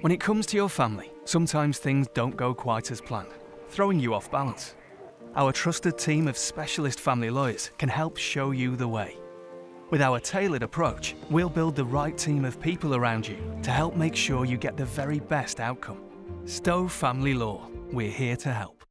When it comes to your family, sometimes things don't go quite as planned, throwing you off balance. Our trusted team of specialist family lawyers can help show you the way. With our tailored approach, we'll build the right team of people around you to help make sure you get the very best outcome. Stowe Family Law, we're here to help.